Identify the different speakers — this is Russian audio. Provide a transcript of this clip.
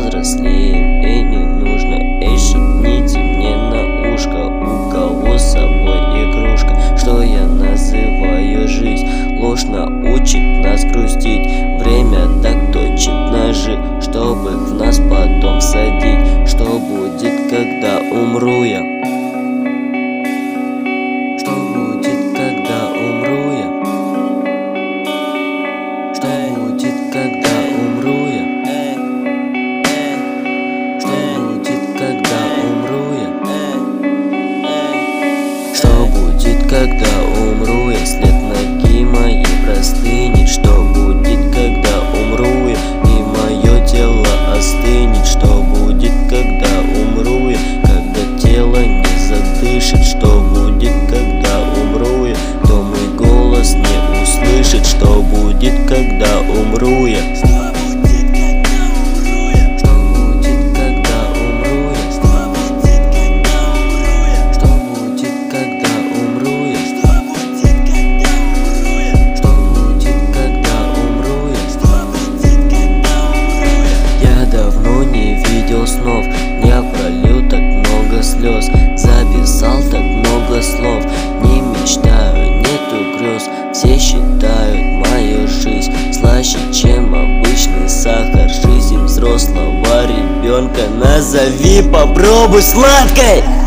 Speaker 1: возросли и слаще, чем обычный сахар Жизнь взрослого ребенка Назови, попробуй сладкой!